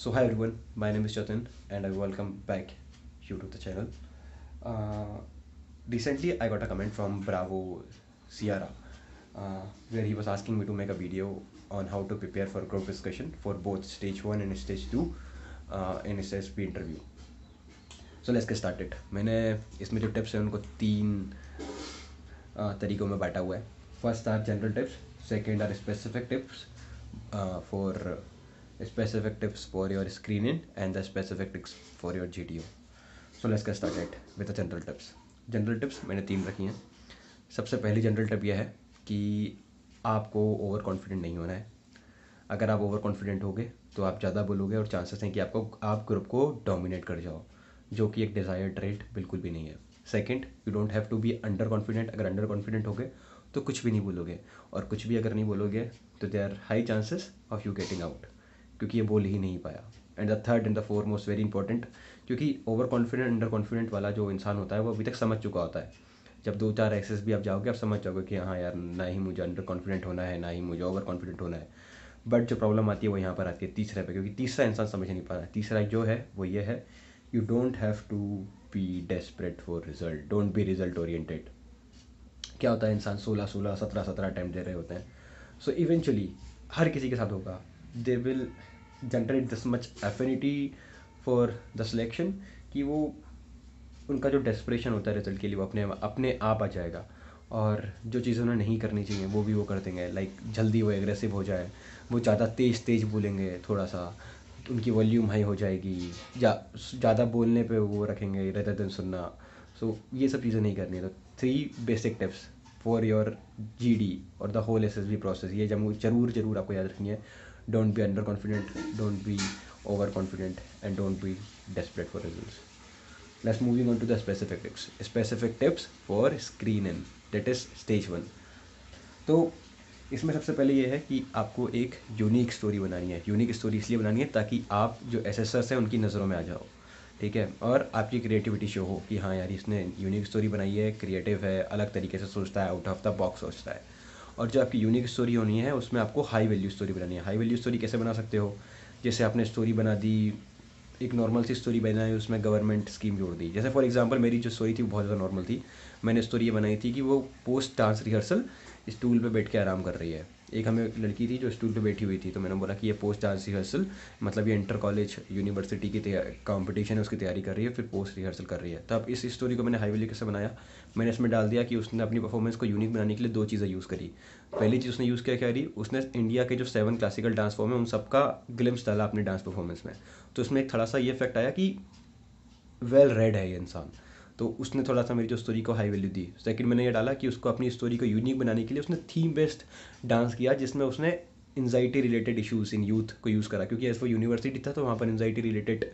So hi everyone, my name is Jatin and I welcome back you to the channel. Uh, recently I got a comment from Bravo Sierra uh, where he was asking me to make a video on how to prepare for group discussion for both stage 1 and stage 2 uh, in SSP interview. So let's get started मैंने इसमें जो tips हैं उनको तीन uh, तरीक़ों में बांटा हुआ है first are general tips second are specific tips for specific tips for your screening and the specific tips for your GTO. So, let's get started with the general tips. General tips मैंने तीन रखी हैं। सबसे पहली general tip यह है कि आपको ओवर कॉन्फिडेंट नहीं होना है। अगर आप ओवर कॉन्फिडेंट होगे तो आप ज़्यादा बोलोगे और चांसेस हैं कि आपको, आप ग्रुप को डोमिनेट कर जाओ, जो कि एक डिज़ायर्ड ट्रेट बिल्कुल भी नहीं है। Second you don't have to be under confident अगर अंडर कॉन्फिडेंट होगे तो कुछ भी नहीं बोलोगे। और कुछ भी अगर नहीं बोलोगे तो they are high chances of you getting out क्योंकि ये बोल ही नहीं पाया। And the third and the four most very important क्योंकि ओवर कॉन्फिडेंट अंडर कॉन्फिडेंट वाला जो इंसान होता है, वो अभी तक समझ चुका होता है। जब दो चार एक्सेस भी आप जाओगे, आप समझ जाओगे कि हाँ यार, ना ही मुझे अंडर कॉन्फिडेंट होना है, ना ही मुझे ओवर कॉन्फिडेंट होना है। बट जो प्रॉब्लम आती है, वो यहाँ पर आती है तीसरे पे, क्योंकि तीसरा इंसान समझ नहीं पा रहा है। तीसरा जो है, वो ये है you don't have to be desperate for result don't be result oriented क्या होता है इंसान, सोलह सोलह, सत्रह सत्रह अटैम्प्ट दे रहे होते हैं। सो so इवेंचुअली हर किसी के साथ होगा। They will generate this much affinity for the selection कि वो उनका जो डेस्परेशन होता है रिज़ल्ट के लिए वो अपने अपने आप आ जाएगा। और जो चीज़ें उन्हें नहीं करनी चाहिए वो भी वो कर देंगे। लाइक जल्दी वो एग्रेसिव हो जाए वो ज़्यादा तेज़ तेज़ बोलेंगे थोड़ा सा उनकी वॉल्यूम हाई हो जाएगी या ज़्यादा बोलने पे वो रखेंगे रेदर दिन सुनना। सो so, ये सब चीज़ें नहीं करनी है। तो three basic tips for your G और the whole S S B process ये जब ज़रूर ज़रूर आपको याद रखनी है। Don't be underconfident don't be overconfident and don't be desperate for results let's moving on to the specific tips specific tips for screening that is stage one तो इसमें सबसे पहले ये है कि आपको एक यूनिक स्टोरी बनानी है यूनिक स्टोरी इसलिए बनानी है ताकि आप जो एसेसर्स हैं उनकी नज़रों में आ जाओ ठीक है और आपकी क्रिएटिविटी शो हो कि हाँ यार इसने यूनिक स्टोरी बनाई है क्रिएटिव है अलग तरीके से सोचता है आउट ऑफ़ द बॉक्स सोचता है और जो आपकी यूनिक स्टोरी होनी है, उसमें आपको हाई वैल्यू स्टोरी बनानी है। हाई वैल्यू स्टोरी कैसे बना सकते हो? जैसे आपने स्टोरी बना दी, एक नॉर्मल सी स्टोरी बनाई, उसमें गवर्नमेंट स्कीम जोड़ दी। जैसे फॉर एग्जांपल मेरी जो स्टोरी थी, वो बहुत ज़्यादा नॉर्मल थी। मैंने स्टोरी ये बनाई थी कि वो पोस्ट डांस रिहर्सल स्टूल पर बैठ के आराम कर रही है। एक हमें लड़की थी जो स्टूल पे बैठी हुई थी तो मैंने बोला कि ये पोस्ट डांस रिहर्सल मतलब ये इंटर कॉलेज यूनिवर्सिटी की कंपटीशन है, उसकी तैयारी कर रही है, फिर पोस्ट रिहर्सल कर रही है। तो अब इस स्टोरी को मैंने हाई वैल्यू कैसे बनाया। मैंने इसमें डाल दिया कि उसने अपनी परफॉर्मेंस को यूनिक बनाने के लिए दो चीज़ें यूज़ करी। पहली चीज़ उसने यूज़ क्या रही उसने इंडिया के जो सेवन क्लासिकल डांस फॉर्म है, उन सबका ग्लिम्स डाला अपने डांस परफॉर्मेंस में। तो उसमें एक थोड़ा सा ये इफ़ेक्ट आया कि वेल रेड है ये इंसान। तो उसने थोड़ा सा मेरी जो स्टोरी को हाई वैल्यू दी। सेकंड मैंने ये डाला कि उसको अपनी स्टोरी को यूनिक बनाने के लिए उसने थीम बेस्ड डांस किया, जिसमें उसने anxiety related issues in youth को यूज़ करा। क्योंकि एज वो यूनिवर्सिटी था तो वहाँ पर anxiety related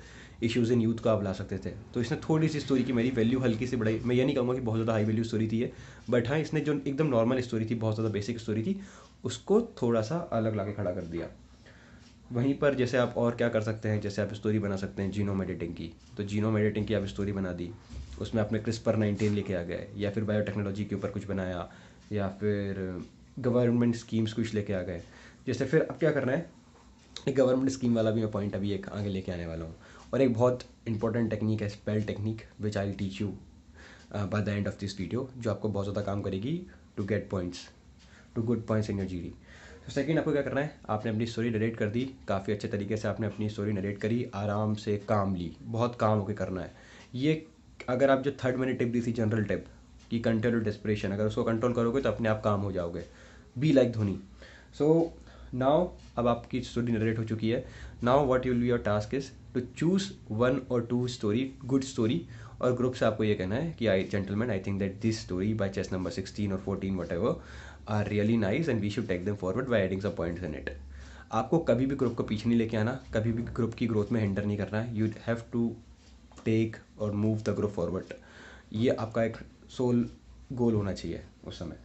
issues in youth को आप ला सकते थे। तो इसने थोड़ी सी स्टोरी की मेरी वैल्यू हल्की सी बढ़ाई। मैं ये नहीं कहूँगा कि बहुत ज़्यादा हाई वैल्यू स्टोरी थी है बट हाँ इसने जो एकदम नॉर्मल स्टोरी थी, बहुत ज़्यादा बेसिक स्टोरी थी, उसको थोड़ा सा अलग ला खड़ा कर दिया। वहीं पर जैसे आप और क्या कर सकते हैं, जैसे आप स्टोरी बना सकते हैं जीनोम एडिटिंग की। तो जीनोम एडिटिंग की आप स्टोरी बना दी। उसमें आपने क्रिस्पर नाइनटीन लेके आ गए, या फिर बायोटेक्नोलॉजी के ऊपर कुछ बनाया, या फिर गवर्नमेंट स्कीम्स कुछ लेके आ गए। जैसे फिर अब क्या करना है? एक गवर्नमेंट स्कीम वाला भी मैं पॉइंट अभी एक आगे लेके आने वाला हूँ। और एक बहुत इंपॉर्टेंट टेक्निक है spell technique which I teach you by the end of this video जो आपको बहुत ज़्यादा काम करेगी to get points to good points in your G D तो सेकेंड आपको क्या करना है? आपने अपनी स्टोरी नरेट कर दी, काफ़ी अच्छे तरीके से आपने अपनी स्टोरी नरेट करी, आराम से काम ली, बहुत काम होकर करना है। ये अगर आप जो थर्ड मैंने टिप दी थी जनरल टिप कि कंट्रोल डिस्प्रेशन अगर उसको कंट्रोल करोगे तो अपने आप काम हो जाओगे। Be like Dhoni so now अब आपकी स्टोरी नरेट हो चुकी है। Now what will be your task is to choose one और टू स्टोरी गुड स्टोरी और ग्रुप से आपको ये कहना है कि I gentleman I think that this story by chest number sixteen और fourteen whatever are really nice and we should take them forward by adding some points in it आपको कभी भी ग्रुप को पीछे नहीं लेके आना, कभी भी ग्रुप की ग्रोथ में हिंडर नहीं करना। है यू हैव टू टेक और मूव द ग्रुप फॉरवर्ड ये आपका एक सोल गोल होना चाहिए उस समय.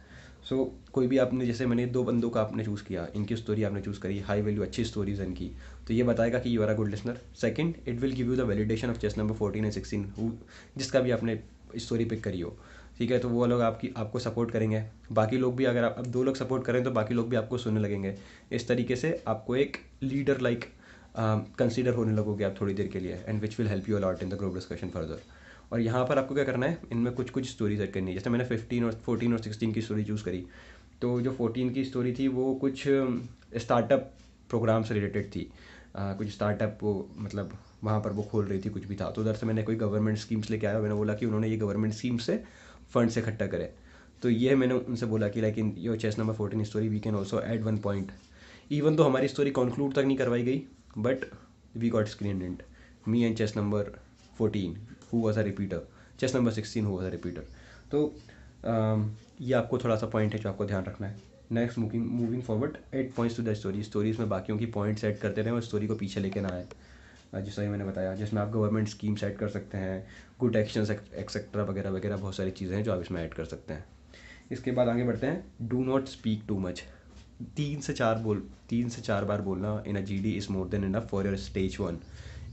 सो so, कोई भी आपने जैसे मैंने दो बंदों का आपने चूज़ किया इनकी स्टोरी आपने चूज़ करी हाई वैल्यू अच्छी स्टोरीज इनकी तो ये बताएगा कि you are a good listener second it will give you the validation of chest number fourteen and sixteen who जिसका भी आपने स्टोरी पिक करी हो. ठीक है तो वो लोग आपकी आपको सपोर्ट करेंगे. बाकी लोग भी अगर आप अब दो लोग सपोर्ट करें तो बाकी लोग भी आपको सुनने लगेंगे. इस तरीके से आपको एक लीडर लाइक कंसिडर होने लगोगे आप थोड़ी देर के लिए and which will help you a lot in the group discussion further और यहाँ पर आपको क्या करना है इनमें कुछ कुछ स्टोरीज ऐड करनी है। जैसे मैंने फिफ्टीन और फोर्टीन और सिक्सटीन की स्टोरी चूज़ करी तो जो फोर्टीन की स्टोरी थी वो कुछ स्टार्टअप प्रोग्राम से रिलेटेड थी। आ, कुछ स्टार्टअप वो मतलब वहाँ पर वो खोल रही थी कुछ भी था। तो उधर से मैंने कोई गवर्नमेंट स्कीम्स लेके आया मैंने बोला कि उन्होंने ये गवर्नमेंट स्कीम से फंड से इकट्ठा करे। तो ये मैंने उनसे बोला कि like in your chest number fourteen story we can also add one point even though हमारी स्टोरी कंक्लूड तक नहीं करवाई गई but we got screened in me and chest number fourteen who was a repeater chest number sixteen who was a repeater तो ये आपको थोड़ा सा पॉइंट है जो आपको ध्यान रखना है। Next moving moving forward add points to the story stories में बाकियों की पॉइंट्स ऐड करते रहें और स्टोरी को पीछे लेके ना आए। जैसा ही मैंने बताया, जिसमें आप गवर्नमेंट स्कीम सेट कर सकते हैं गुड एक्शंस एक्सेट्रा वगैरह वगैरह, बहुत सारी चीज़ें हैं जो आप इसमें ऐड कर सकते हैं। इसके बाद आगे बढ़ते हैं। Do not speak too much तीन से चार बोल, तीन से चार बार बोलना in a G D is more than enough for your stage one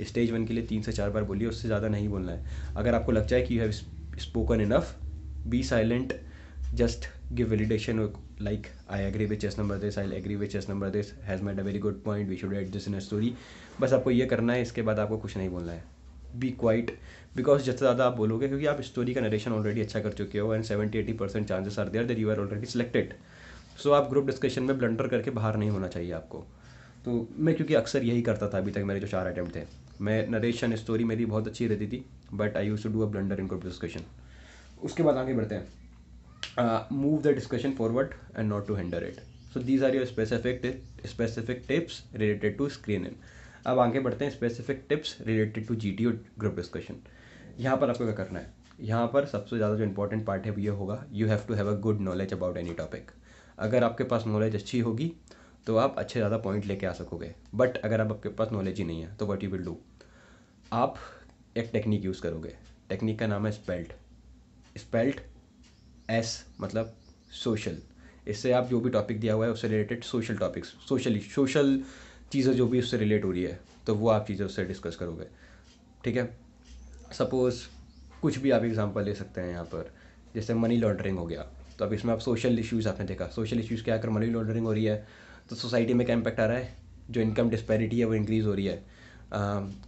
stage one के लिए तीन से चार बार बोलिए, उससे ज़्यादा नहीं बोलना है। अगर आपको लगता है कि you have spoken enough be silent just give validation like I agree with chest number this I agree with chest number this has made a very good point we should add this in a story बस आपको ये करना है, इसके बाद आपको कुछ नहीं बोलना है। बी क्वाइट बिकॉज़ जितना ज़्यादा आप बोलोगे, क्योंकि आप स्टोरी का नरेशन ऑलरेडी अच्छा कर चुके हो and seventy eighty percent chances are there that you are already selected so आप ग्रुप डिस्कशन में ब्लंडर करके बाहर नहीं होना चाहिए आपको। तो मैं क्योंकि अक्सर यही करता था अभी तक मेरे जो चार अटैम्प्ट थे। मैं नरेशन स्टोरी मेरी बहुत अच्छी रहती थी but I used to do a blunder in group discussion उसके बाद आगे बढ़ते हैं। Move the discussion forward and not to handle it so these are your specific specific tips related to screen in अब आगे बढ़ते हैं specific tips related to G T और ग्रुप डिस्कशन यहाँ पर आपको क्या करना है? यहाँ पर सबसे ज़्यादा जो इंपॉर्टेंट पार्ट है वो ये होगा you have to have a good knowledge about any topic अगर आपके पास नॉलेज अच्छी होगी तो आप अच्छे ज़्यादा पॉइंट लेके आ सकोगे। बट अगर आप आपके पास नॉलेज ही नहीं है तो वट यू विल डू आप एक टेक्निक यूज़ करोगे। टेक्निक का नाम है स्पेल्ट स्पेल्ट एस मतलब सोशल इससे आप जो भी टॉपिक दिया हुआ है, उससे related social topics socially social चीज़ें जो भी उससे रिलेट हो रही है तो वो आप चीज़ें उससे डिस्कस करोगे। ठीक है? सपोज़ कुछ भी आप एग्ज़ाम्पल ले सकते हैं यहाँ पर। जैसे मनी लॉन्ड्रिंग हो गया। तो अब इसमें आप सोशल इश्यूज़ आपने देखा। सोशल इश्यूज़ क्या अगर मनी लॉन्ड्रिंग हो रही है तो सोसाइटी में क्या इम्पैक्ट आ रहा है? जो इनकम डिस्पैरिटी है, वो इंक्रीज़ हो रही है।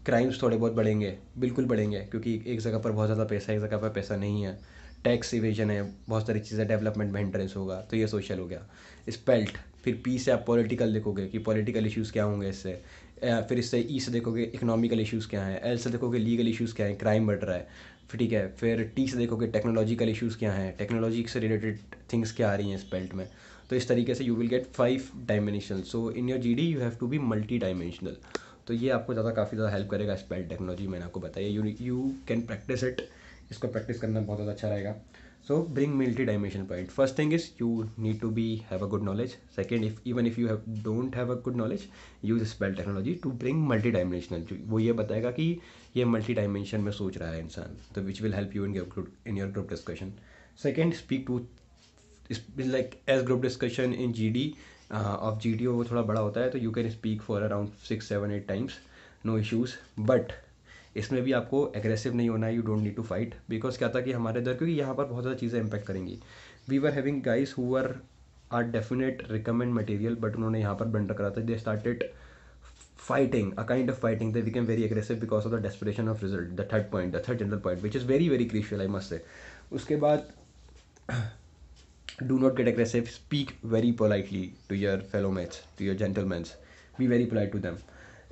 क्राइम्स थोड़े बहुत बढ़ेंगे, बिल्कुल बढ़ेंगे, क्योंकि एक जगह पर बहुत ज़्यादा पैसा एक जगह पर पैसा नहीं है। टैक्स इवेजन है, बहुत सारी चीज़ें डेवलपमेंट में इंटरेस्ट होगा तो ये सोशल हो गया। स्पेल्ट फिर पी से आप पॉलिटिकल देखोगे कि पॉलिटिकल इश्यूज़ क्या होंगे इससे। फिर इससे ई से देखोगे इकोनॉमिकल इश्यूज़ क्या हैं एल से देखोगे लीगल इश्यूज़ क्या हैं क्राइम बढ़ रहा है, फिर ठीक है, फिर टी से देखोगे टेक्नोलॉजिकल इश्यूज़ क्या हैं टेक्नोलॉजी से रिलेटेड थिंग्स क्या आ रही हैं इस बेल्ट में। तो इस तरीके से you will get five dimensional so in your G D you have to be multi dimensional तो ये आपको ज़्यादा काफ़ी ज़्यादा हेल्प करेगा स्पेल टेक्नोलॉजी मैंने आपको बताया। You you can practice it इसको प्रैक्टिस करना बहुत ज़्यादा अच्छा रहेगा। So bring multi-dimensional point first thing is you need to be have a good knowledge second if even if you have don't have a good knowledge use spell technology to bring multi-dimensional वो ये बताएगा कि ये multi dimension में सोच रहा है इंसान तो which will help you in in your group discussion second speak to like as group discussion in G D of G D वो थोड़ा बड़ा होता है तो you can speak for around six seven eight times no issues but इसमें भी आपको aggressive नहीं होना you don't need to fight because क्या था कि हमारे इधर, क्योंकि यहाँ पर बहुत ज़्यादा चीज़ें इम्पैक्ट करेंगी. We were having guys who are are definite recommend material but उन्होंने यहाँ पर बंडर करा था. They started fighting a kind of fighting they become very aggressive because of the desperation of result the third point the third general point which is very very crucial I must say उसके बाद do not get aggressive speak very politely to your fellow mates to your gentlemen be very polite to them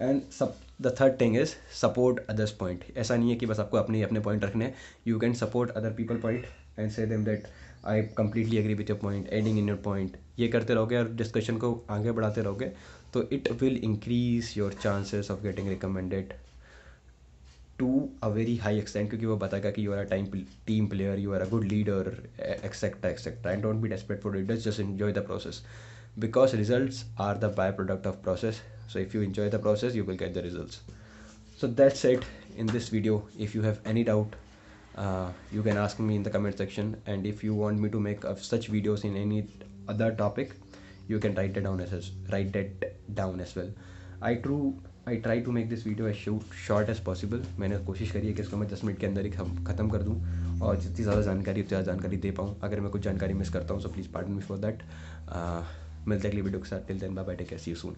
and सब the third thing is support others point ऐसा नहीं है कि बस आपको अपने अपने पॉइंट रखने हैं। You can support other people point and say them that I completely agree with your point adding in your point ये करते रहोगे और डिस्कशन को आगे बढ़ाते रहोगे तो it will increase your chances of getting recommended to a very high extent क्योंकि वो बताएगा कि you are a time team player you are a good leader etcetera etcetera and don't be desperate for it just enjoy the process because result are the the product of process. So if you enjoy the process you will get the results so that's it in this video if you have any doubt uh, you can ask me in the comment section and if you want me to make uh, such videos in any other topic you can write it down as write that down as well i true I try to make this video as shoot short as possible मैंने कोशिश करी है कि इसको मैं दस minute के अंदर ही ख़त्म कर दूँ और जितनी ज़्यादा जानकारी उतनी ज़्यादा जानकारी दे पाऊँ अगर मैं कुछ जानकारी मिस करता हूँ so please pardon me for that मिलते अगली वीडियो के साथ till then bye take see you soon